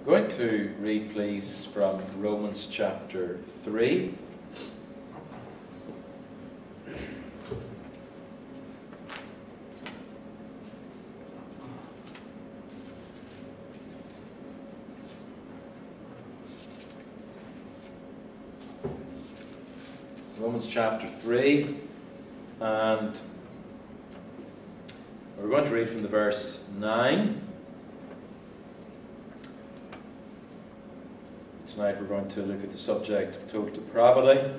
I'm going to read, please, from Romans chapter 3. Romans chapter 3, and we're going to read from the verse 9. Tonight we're going to look at the subject of total depravity,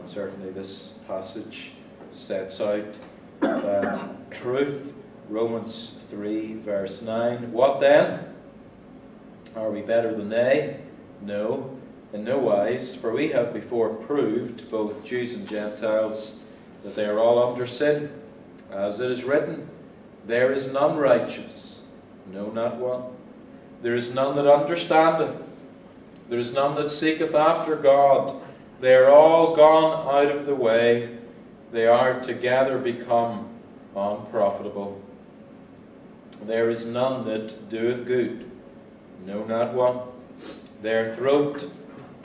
and certainly this passage sets out that truth. Romans 3, verse 9. What then? Are we better than they? No in no wise, for we have before proved, both Jews and Gentiles, that they are all under sin. As it is written, There is none righteous, no, not one. There is none that understandeth. There is none that seeketh after God. They are all gone out of the way. They are together become unprofitable. There is none that doeth good, no, not one. Their throat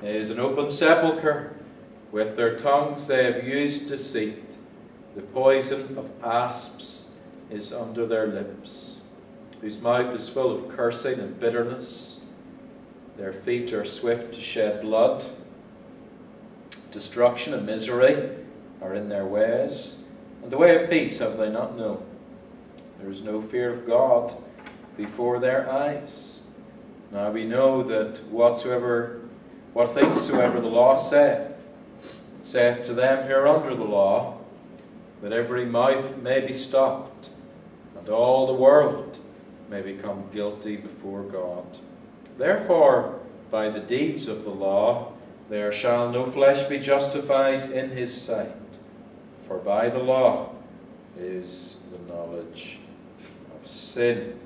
is an open sepulchre. With their tongues they have used deceit. The poison of asps is under their lips, whose mouth is full of cursing and bitterness. Their feet are swift to shed blood. Destruction and misery are in their ways, and the way of peace have they not known. There is no fear of God before their eyes. Now we know that whatsoever what things soever the law saith, saith to them who are under the law, that every mouth may be stopped, and all the world may become guilty before God. Therefore, by the deeds of the law, there shall no flesh be justified in his sight, for by the law is the knowledge of sin.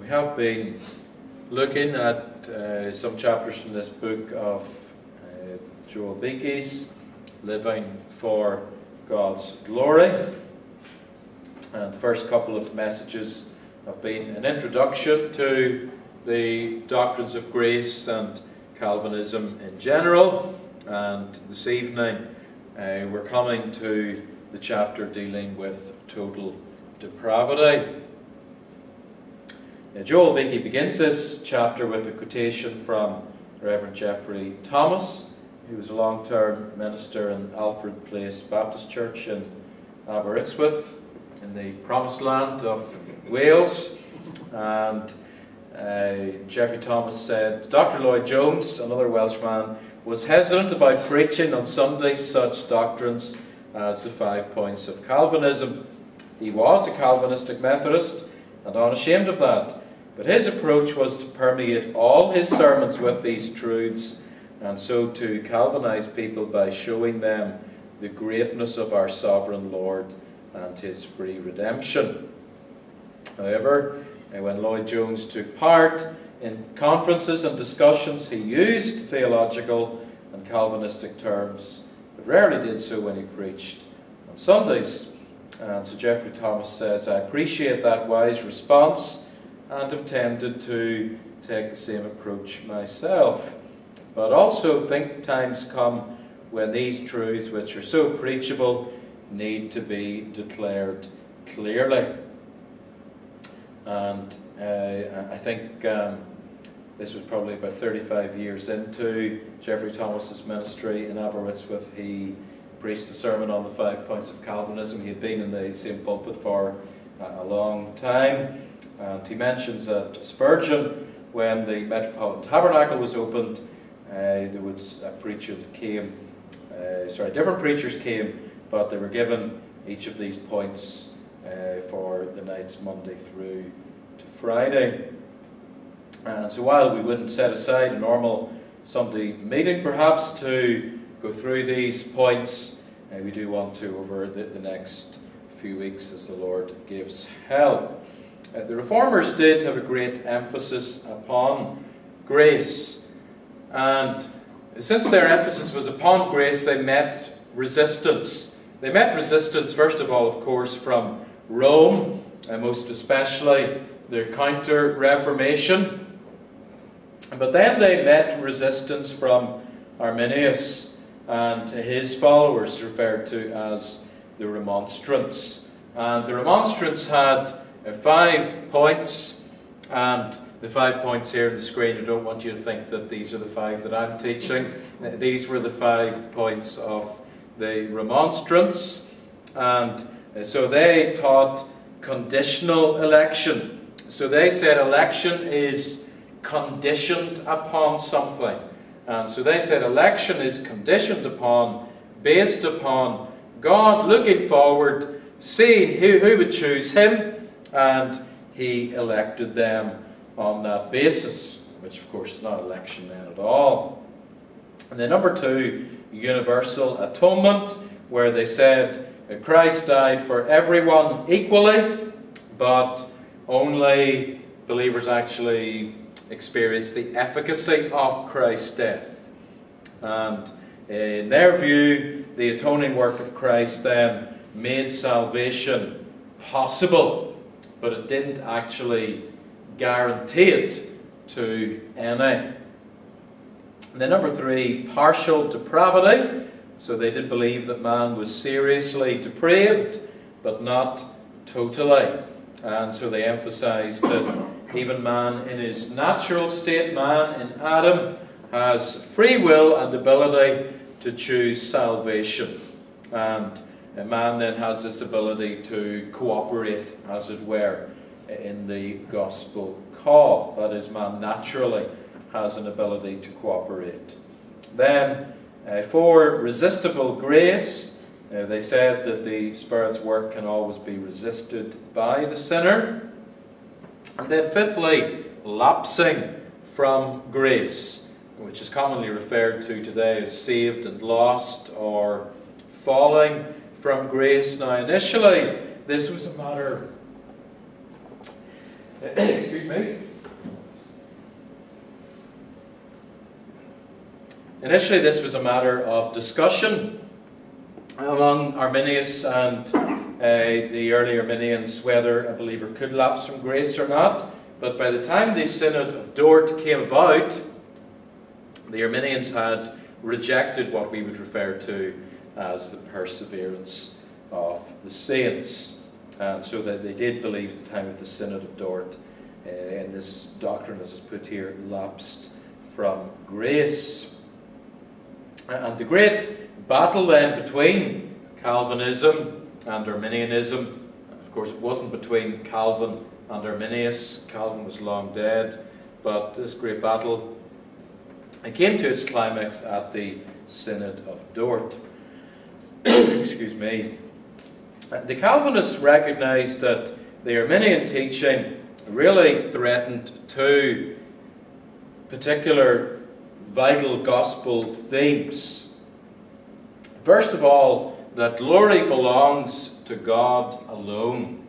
We have been looking at uh, some chapters from this book of uh, Joel Beeke's Living for God's Glory. And the first couple of messages have been an introduction to the doctrines of grace and Calvinism in general. And this evening uh, we're coming to the chapter dealing with total depravity. Joel Beeke begins this chapter with a quotation from Reverend Geoffrey Thomas, who was a long term minister in Alfred Place Baptist Church in Aberystwyth, in the promised land of Wales. And uh, Geoffrey Thomas said, Dr. Lloyd Jones, another Welshman, was hesitant about preaching on Sundays such doctrines as the five points of Calvinism. He was a Calvinistic Methodist and unashamed of that. But his approach was to permeate all his sermons with these truths and so to Calvinize people by showing them the greatness of our sovereign Lord and his free redemption. However, when Lloyd Jones took part in conferences and discussions, he used theological and Calvinistic terms, but rarely did so when he preached on Sundays. And so Geoffrey Thomas says, I appreciate that wise response and have tended to take the same approach myself. But also think times come when these truths, which are so preachable, need to be declared clearly. And uh, I think um, this was probably about 35 years into Geoffrey Thomas's ministry in Aberystwyth. He preached a sermon on the five points of Calvinism. He had been in the same pulpit for a long time. And he mentions that Spurgeon, when the Metropolitan Tabernacle was opened, uh, there was a preacher that came, uh, sorry, different preachers came, but they were given each of these points uh, for the nights Monday through to Friday. And so while we wouldn't set aside a normal Sunday meeting perhaps to go through these points, uh, we do want to over the, the next few weeks as the Lord gives help. Uh, the Reformers did have a great emphasis upon grace. And since their emphasis was upon grace, they met resistance. They met resistance, first of all, of course, from Rome, and most especially the Counter Reformation. But then they met resistance from Arminius and his followers, referred to as the Remonstrants. And the Remonstrants had uh, five points, and the five points here on the screen, I don't want you to think that these are the five that I'm teaching. These were the five points of the Remonstrants, and so they taught conditional election. So they said election is conditioned upon something. And so they said election is conditioned upon, based upon God looking forward, seeing who, who would choose him, and he elected them on that basis, which of course is not election then at all. And then number two, universal atonement, where they said Uh, Christ died for everyone equally, but only believers actually experience the efficacy of Christ's death. And in their view, the atoning work of Christ then made salvation possible, but it didn't actually guarantee it to any. And then number three, partial depravity. So they did believe that man was seriously depraved, but not totally. And so they emphasized that even man in his natural state, man in Adam, has free will and ability to choose salvation. And man then has this ability to cooperate, as it were, in the gospel call. That is, man naturally has an ability to cooperate. Then, uh, four resistible grace, uh, they said that the Spirit's work can always be resisted by the sinner. And then, fifthly, lapsing from grace, which is commonly referred to today as saved and lost or falling from grace. Now, initially, this was a matter, excuse me, Initially, this was a matter of discussion among Arminius and uh, the early Arminians whether a believer could lapse from grace or not. But by the time the Synod of Dort came about, the Arminians had rejected what we would refer to as the perseverance of the saints. And so that they did believe at the time of the Synod of Dort, uh, and this doctrine, as is put here, lapsed from grace. Uh, and the great battle then between Calvinism and Arminianism, of course, it wasn't between Calvin and Arminius, Calvin was long dead, but this great battle it came to its climax at the Synod of Dort. Excuse me. Uh, the Calvinists recognized that the Arminian teaching really threatened two particular vital gospel themes. First of all, that glory belongs to God alone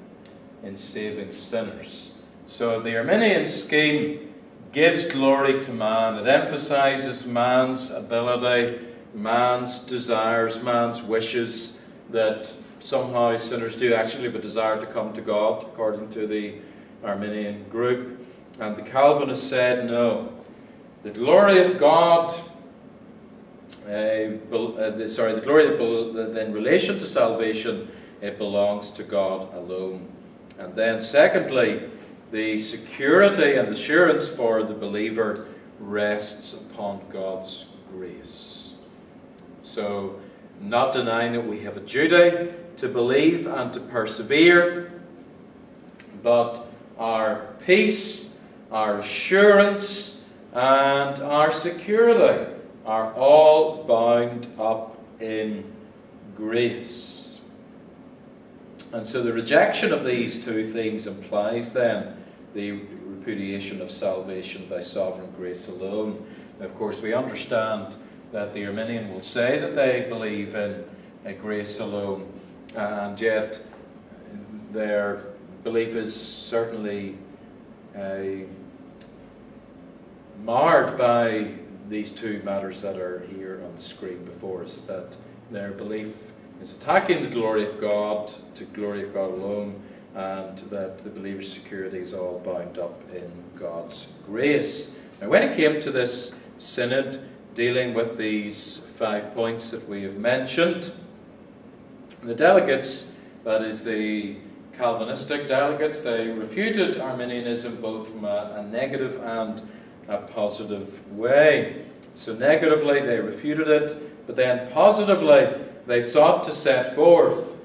in saving sinners. So the Arminian scheme gives glory to man. It emphasizes man's ability, man's desires, man's wishes, that somehow sinners do actually have a desire to come to God, according to the Arminian group. And the Calvinists said, no, the glory of God, uh, the, sorry, the glory that in relation to salvation, it belongs to God alone. And then, secondly, the security and assurance for the believer rests upon God's grace. So, not denying that we have a duty to believe and to persevere, but our peace, our assurance, and our security are all bound up in grace. And so the rejection of these two things implies then the repudiation of salvation by sovereign grace alone. Of course, we understand that the Arminian will say that they believe in grace alone, and yet their belief is certainly a marred by these two matters that are here on the screen before us, that their belief is attacking the glory of God, to glory of God alone, and that the believer's security is all bound up in God's grace. Now, when it came to this synod dealing with these five points that we have mentioned, the delegates, that is the Calvinistic delegates, they refuted Arminianism both from a, a negative and a positive way. So, negatively, they refuted it, but then positively, they sought to set forth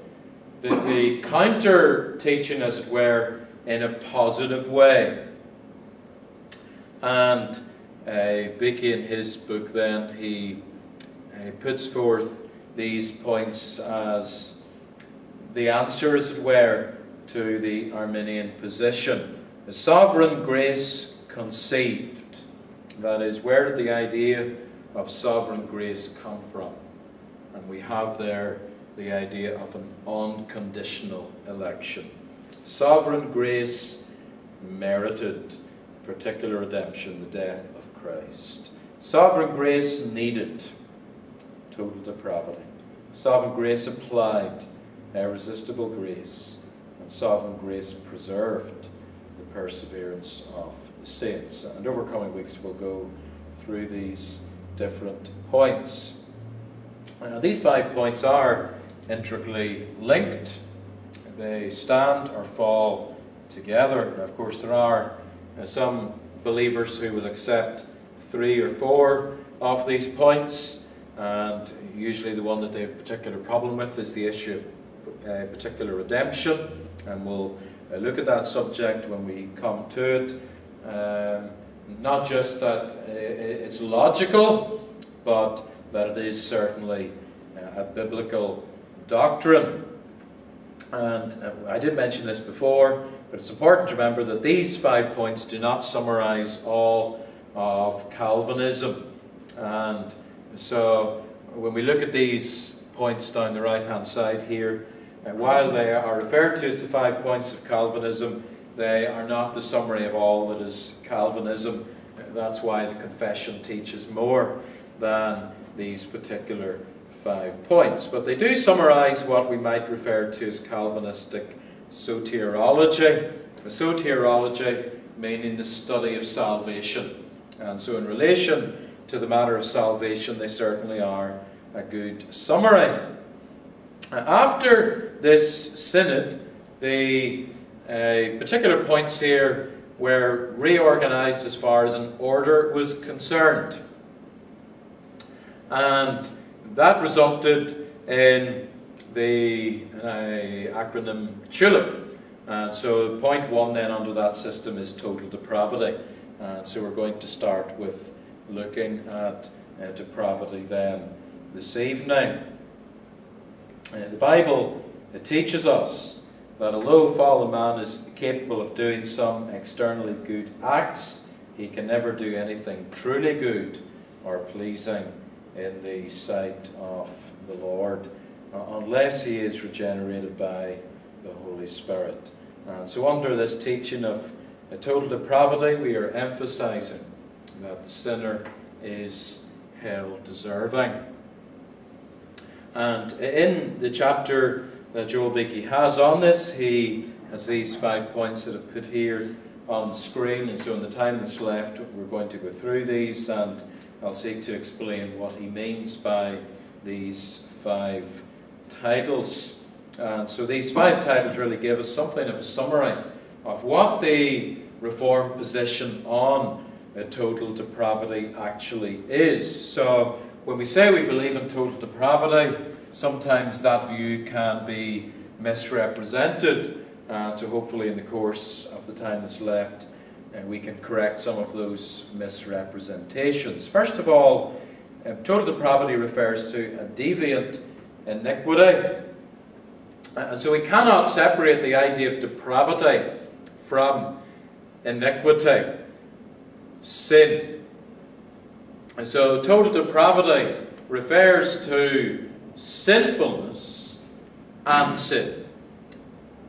the, the counter teaching, as it were, in a positive way. And uh, Beeke, in his book, then, he uh, puts forth these points as the answer, as it were, to the Arminian position. The sovereign grace conceived. That is, where did the idea of sovereign grace come from? And we have there the idea of an unconditional election. Sovereign grace merited particular redemption, the death of Christ. Sovereign grace needed total depravity. Sovereign grace applied irresistible grace, and sovereign grace preserved the perseverance of saints. And over coming weeks, we'll go through these different points. Uh, these five points are intricately linked. They stand or fall together. And of course, there are uh, some believers who will accept three or four of these points, and usually the one that they have a particular problem with is the issue of uh, particular redemption, and we'll uh, look at that subject when we come to it. Um, not just that it's logical, but that it is certainly uh, a biblical doctrine. And uh, I did mention this before, but it's important to remember that these five points do not summarize all of Calvinism. And so when we look at these points down the right hand side here, uh, while they are referred to as the five points of Calvinism, they are not the summary of all that is Calvinism. That's why the confession teaches more than these particular five points. But they do summarize what we might refer to as Calvinistic soteriology. Soteriology meaning the study of salvation. And so, in relation to the matter of salvation, they certainly are a good summary. After this synod, the particular points here were reorganized as far as an order was concerned. And that resulted in the uh, acronym TULIP. And so point one then under that system is total depravity. So we're going to start with looking at uh, depravity then this evening. Uh, the Bible teaches us that although fallen man is capable of doing some externally good acts, he can never do anything truly good or pleasing in the sight of the Lord uh, unless he is regenerated by the Holy Spirit. And so, under this teaching of total depravity, we are emphasizing that the sinner is hell deserving. And in the chapter that Joel Beeke has on this, he has these five points that I've put here on the screen. And so, in the time that's left, we're going to go through these and I'll seek to explain what he means by these five titles. And so these five titles really give us something of a summary of what the Reformed position on total depravity actually is. So when we say we believe in total depravity, sometimes that view can be misrepresented. So hopefully in the course of the time that's left, uh, we can correct some of those misrepresentations. First of all, um, total depravity refers to a deviant iniquity. And so we cannot separate the idea of depravity from iniquity, sin. And so total depravity refers to sinfulness and sin.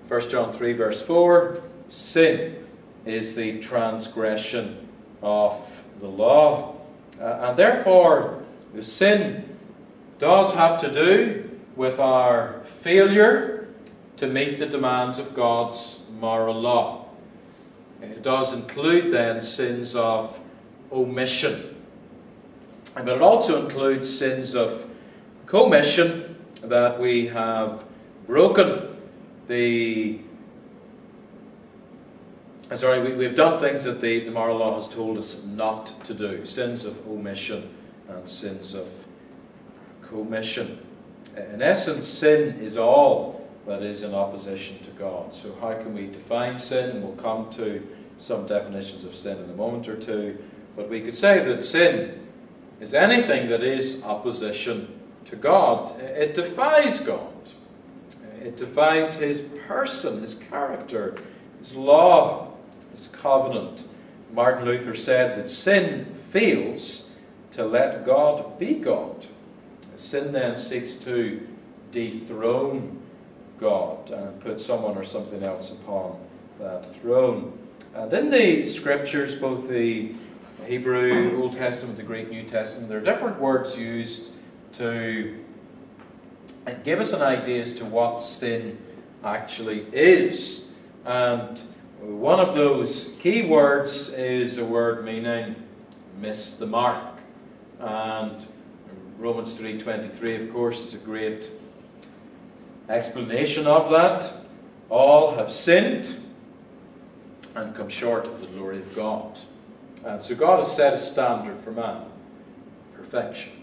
1 John 3 verse 4, sin is the transgression of the law. Uh, and therefore, the sin does have to do with our failure to meet the demands of God's moral law. It does include then sins of omission. But it also includes sins of commission that we have broken the uh, sorry, we, we've done things that the, the moral law has told us not to do. Sins of omission and sins of commission. In essence, sin is all that is in opposition to God. So how can we define sin? We'll come to some definitions of sin in a moment or two. But we could say that sin is anything that is opposition to God. It defies God. It defies His person, His character, His law, His covenant. Martin Luther said that sin fails to let God be God. Sin then seeks to dethrone God and put someone or something else upon that throne. And in the scriptures, both the Hebrew Old Testament, the Greek New Testament, there are different words used to uh, give us an idea as to what sin actually is. And one of those key words is a word meaning miss the mark. And Romans 3.23, of course, is a great explanation of that. All have sinned and come short of the glory of God. And so God has set a standard for man perfection.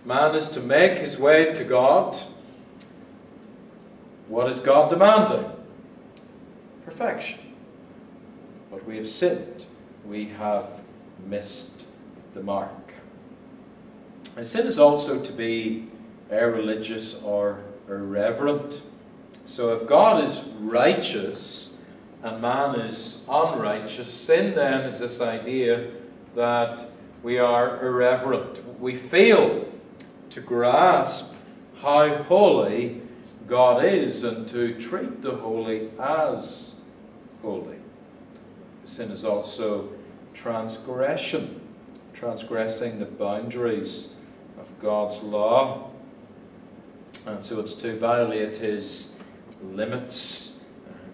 If man is to make his way to God, what is God demanding? Perfection. But we have sinned. We have missed the mark. And sin is also to be irreligious or irreverent. So if God is righteous and man is unrighteous, sin then is this idea that we are irreverent. We fail to grasp how holy God is and to treat the holy as holy. Sin is also transgression, transgressing the boundaries of God's law. And so it's to violate his limits.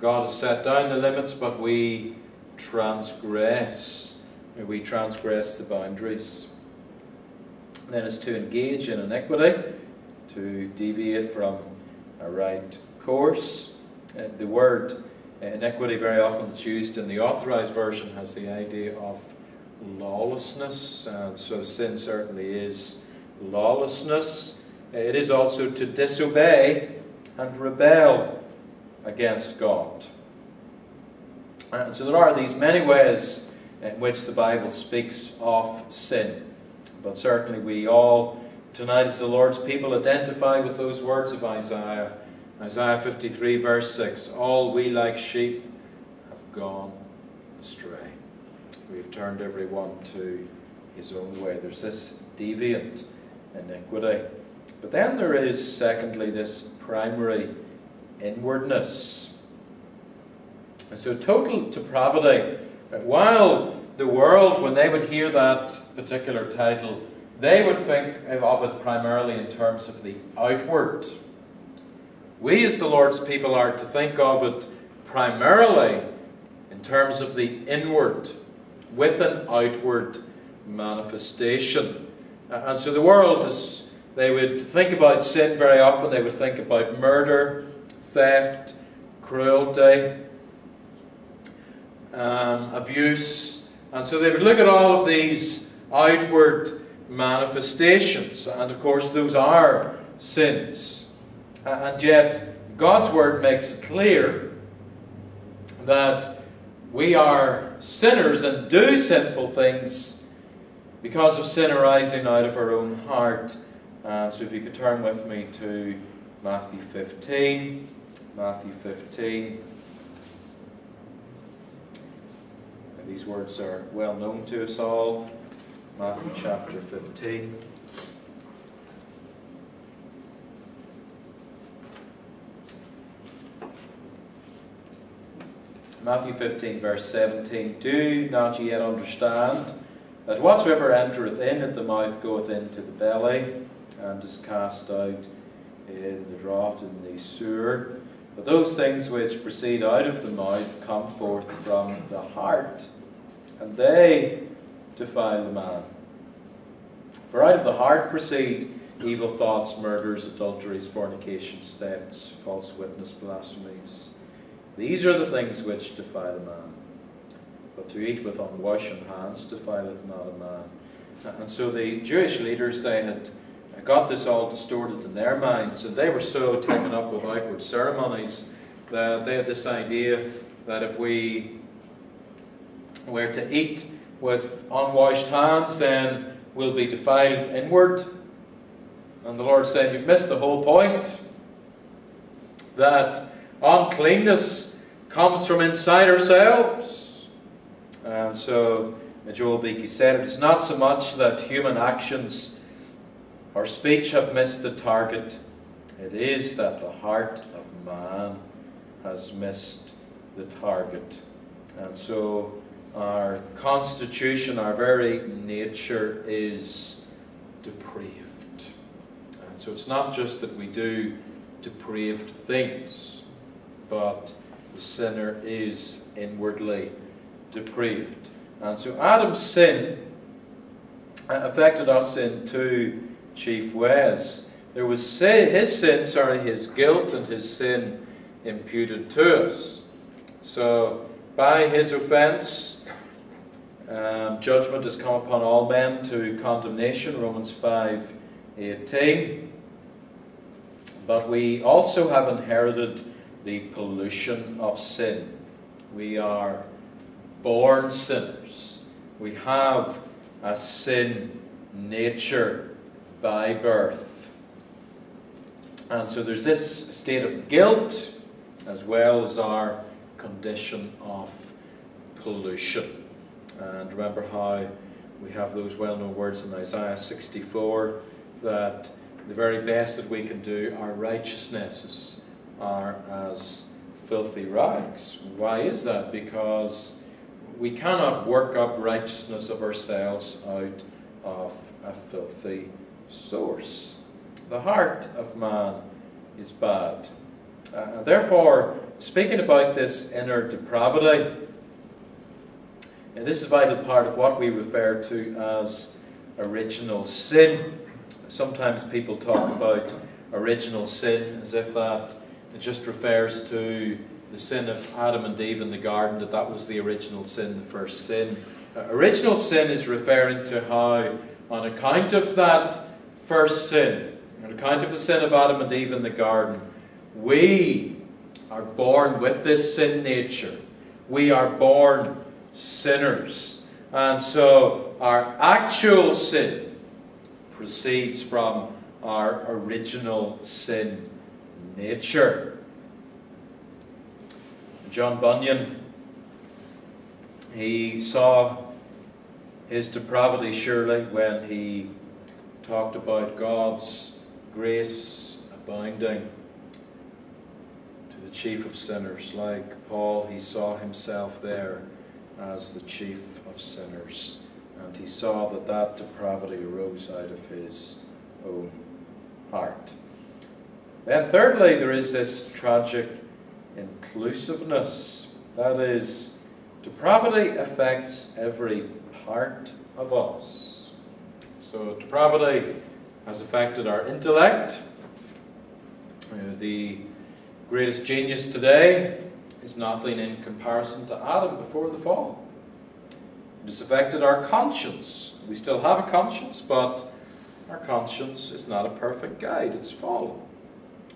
God has set down the limits, but we transgress. We transgress the boundaries. Then it's to engage in iniquity, to deviate from a right course. Uh, the word uh, iniquity, very often that's used in the authorized version, has the idea of lawlessness. And so sin certainly is lawlessness. Uh, it is also to disobey and rebel against God. And so there are these many ways in which the Bible speaks of sin. But certainly we all, tonight as the Lord's people, identify with those words of Isaiah. Isaiah 53 verse 6, All we like sheep have gone astray. We have turned every one to his own way. There's this deviant iniquity. But then there is, secondly, this primary inwardness. And so total depravity, while the world, when they would hear that particular title, they would think of it primarily in terms of the outward. We, as the Lord's people, are to think of it primarily in terms of the inward, with an outward manifestation. And so the world is, they would think about sin very often, they would think about murder, theft, cruelty, um, abuse, and so they would look at all of these outward manifestations, and of course, those are sins. And yet, God's Word makes it clear that we are sinners and do sinful things because of sin arising out of our own heart. Uh, so, if you could turn with me to Matthew 15. Matthew 15. These words are well known to us all. Matthew chapter 15. Matthew 15, verse 17. Do not ye yet understand that whatsoever entereth in at the mouth goeth into the belly, and is cast out in the drought, in the sewer. But those things which proceed out of the mouth come forth from the heart, and they defile the man. For out of the heart proceed evil thoughts, murders, adulteries, fornications, thefts, false witness, blasphemies. These are the things which defile a man. But to eat with unwashed hands defileth not a man. And so the Jewish leaders, they had got this all distorted in their minds, and they were so taken up with outward ceremonies that they had this idea that if we were to eat with unwashed hands, then we'll be defiled inward. And the Lord said, You've missed the whole point. That uncleanness comes from inside ourselves. And so Joel Beeke said, It's not so much that human actions or speech have missed the target, it is that the heart of man has missed the target. And so our constitution, our very nature is depraved. And so it's not just that we do depraved things, but the sinner is inwardly depraved. And so Adam's sin affected us in two chief ways. There was his sin, sorry, his guilt and his sin imputed to us. So by his offence, um, judgment has come upon all men to condemnation, Romans 5 18. But we also have inherited the pollution of sin. We are born sinners. We have a sin nature by birth. And so there's this state of guilt as well as our condition of pollution. And remember how we have those well known words in Isaiah 64 that the very best that we can do, our righteousnesses are as filthy rags. Why is that? Because we cannot work up righteousness of ourselves out of a filthy source. The heart of man is bad. Uh, therefore, speaking about this inner depravity, and this is a vital part of what we refer to as original sin. Sometimes people talk about original sin as if that just refers to the sin of Adam and Eve in the garden, that that was the original sin, the first sin. Uh, original sin is referring to how, on account of that first sin, on account of the sin of Adam and Eve in the garden, we are born with this sin nature. We are born sinners. And so our actual sin proceeds from our original sin nature. John Bunyan, he saw his depravity surely when he talked about God's grace abounding the chief of sinners. Like Paul, he saw himself there as the chief of sinners. And he saw that that depravity arose out of his own heart. Then, thirdly, there is this tragic inclusiveness. That is, depravity affects every part of us. So, depravity has affected our intellect. Uh, the greatest genius today is nothing in comparison to Adam before the fall. It has affected our conscience. We still have a conscience, but our conscience is not a perfect guide, it's fallen.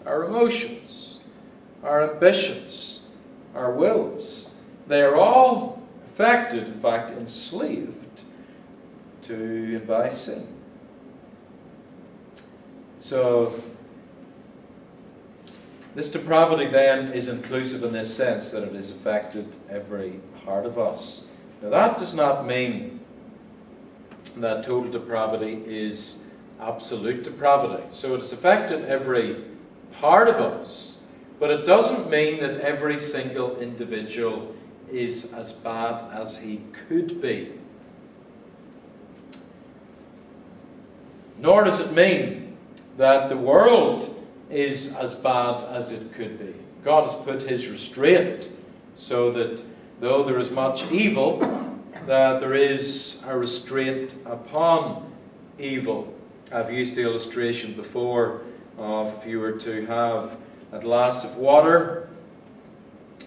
Our emotions, our ambitions, our wills, they are all affected, in fact, enslaved to and by sin. So, this depravity then is inclusive in this sense that it has affected every part of us. Now, that does not mean that total depravity is absolute depravity. So, it has affected every part of us, but it doesn't mean that every single individual is as bad as he could be. Nor does it mean that the world is as bad as it could be. God has put his restraint so that though there is much evil, that there is a restraint upon evil. I've used the illustration before of if you were to have a glass of water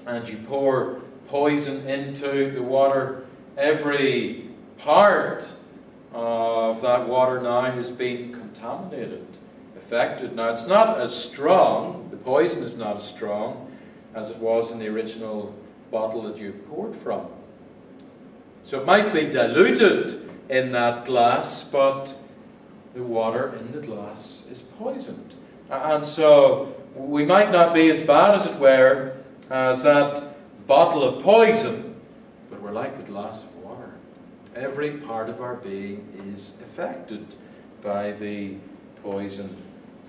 and you pour poison into the water, every part of that water now has been contaminated, affected. Now, it's not as strong, the poison is not as strong as it was in the original bottle that you've poured from. So it might be diluted in that glass, but the water in the glass is poisoned. And so we might not be as bad, as it were, as that bottle of poison, but we're like the glass of water. Every part of our being is affected by the poison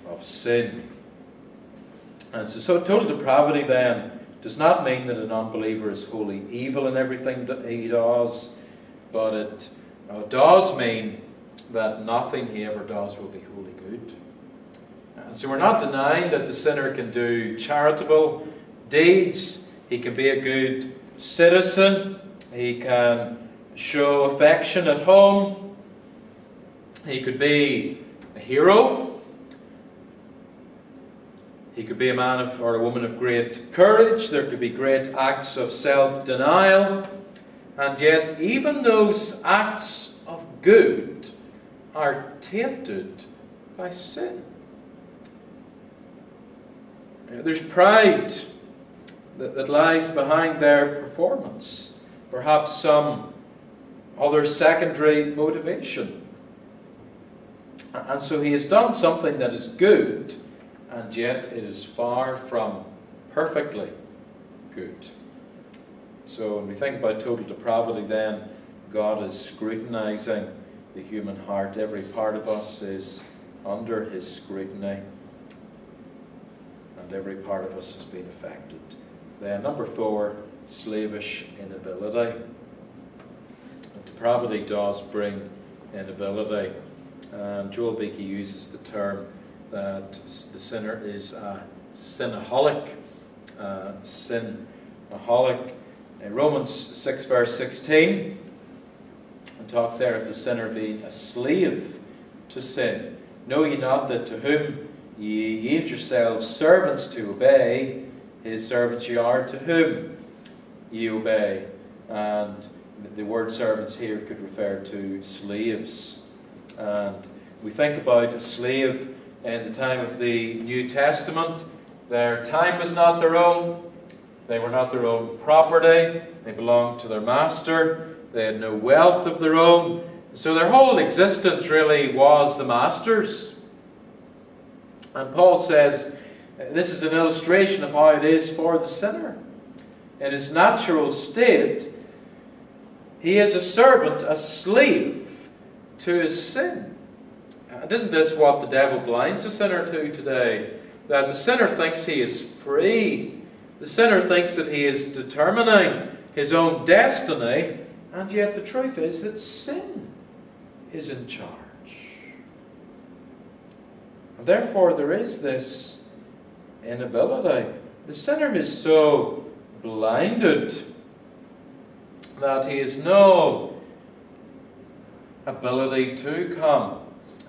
of sin. And so, so total depravity then does not mean that an unbeliever is wholly evil in everything he does, but it uh, does mean that nothing he ever does will be wholly good. And so we're not denying that the sinner can do charitable deeds, he can be a good citizen, he can show affection at home, he could be a hero, he could be a man of, or a woman of great courage. There could be great acts of self denial. And yet, even those acts of good are tainted by sin. There's pride that, that lies behind their performance, perhaps some other secondary motivation. And so he has done something that is good and yet it is far from perfectly good. So when we think about total depravity, then God is scrutinizing the human heart. Every part of us is under his scrutiny, and every part of us has been affected. Then, number four, slavish inability. Depravity does bring inability. And Joel Beeke uses the term that the sinner is a sinaholic, uh, sinaholic. In Romans 6, verse 16, it talks there of the sinner being a slave to sin. Know ye not that to whom ye yield yourselves servants to obey, his servants ye are to whom ye obey. And the word servants here could refer to slaves. And we think about a slave in the time of the New Testament. Their time was not their own. They were not their own property. They belonged to their master. They had no wealth of their own. So their whole existence really was the master's. And Paul says this is an illustration of how it is for the sinner. In his natural state, he is a servant, a slave to his sin. Isn't this what the devil blinds the sinner to today? That the sinner thinks he is free. The sinner thinks that he is determining his own destiny, and yet the truth is that sin is in charge. And therefore, there is this inability. The sinner is so blinded that he has no ability to come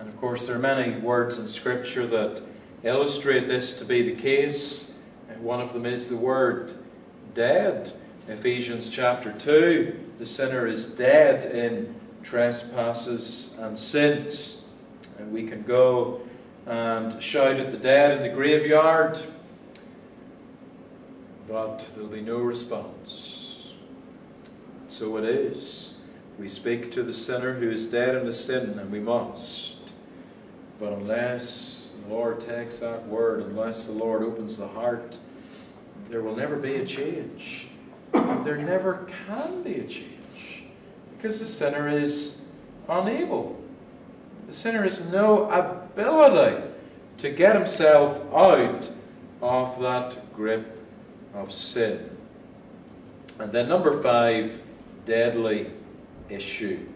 and of course, there are many words in Scripture that illustrate this to be the case. One of them is the word dead. Ephesians chapter 2 the sinner is dead in trespasses and sins. And we can go and shout at the dead in the graveyard, but there'll be no response. So it is. We speak to the sinner who is dead in the sin, and we must. But unless the Lord takes that word, unless the Lord opens the heart, there will never be a change. There never can be a change because the sinner is unable. The sinner has no ability to get himself out of that grip of sin. And then, number five, deadly issue.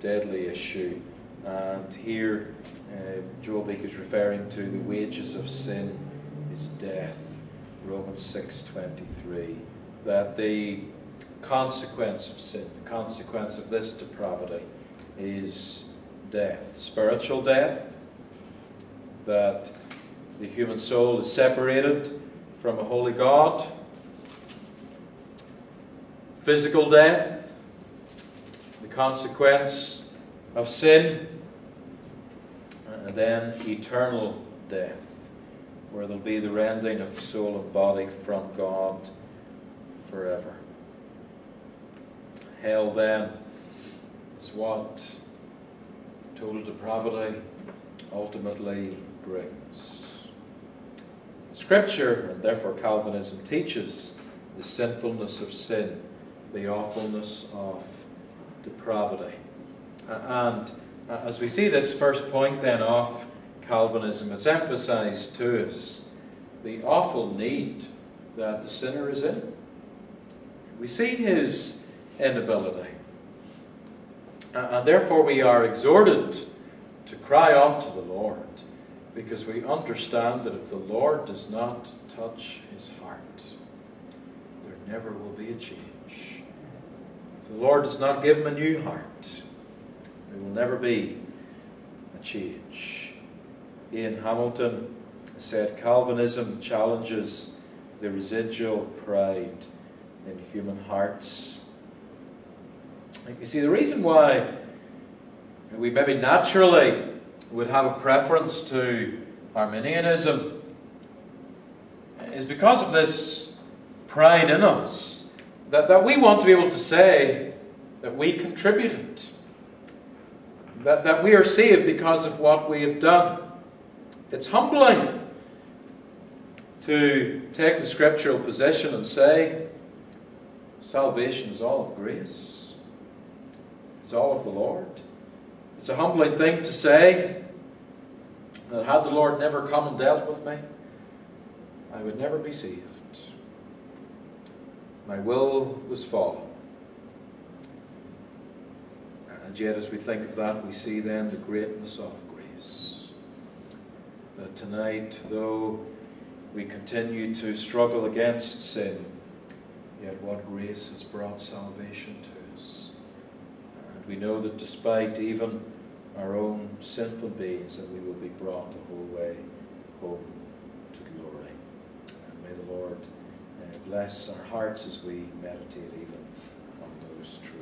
Deadly issue. And here, uh, Joel is referring to the wages of sin is death. Romans 6.23. That the consequence of sin, the consequence of this depravity, is death. Spiritual death, that the human soul is separated from a holy God. Physical death, the consequence of sin, and then eternal death, where there'll be the rending of soul and body from God forever. Hell, then, is what total depravity ultimately brings. Scripture, and therefore Calvinism, teaches the sinfulness of sin, the awfulness of depravity. And Uh, as we see this first point then of Calvinism, it's emphasized to us the awful need that the sinner is in. We see his inability. Uh, and therefore we are exhorted to cry out to the Lord because we understand that if the Lord does not touch his heart, there never will be a change. If the Lord does not give him a new heart, there will never be a change. Ian Hamilton said Calvinism challenges the residual pride in human hearts. You see, the reason why we maybe naturally would have a preference to Arminianism is because of this pride in us that, that we want to be able to say that we contributed, that, that we are saved because of what we have done. It's humbling to take the scriptural position and say salvation is all of grace, it's all of the Lord. It's a humbling thing to say that had the Lord never come and dealt with me, I would never be saved. My will was fallen. And yet, as we think of that, we see then the greatness of grace. That tonight, though we continue to struggle against sin, yet what grace has brought salvation to us. And we know that despite even our own sinful beings, that we will be brought the whole way home to glory. And may the Lord uh, bless our hearts as we meditate even on those truths.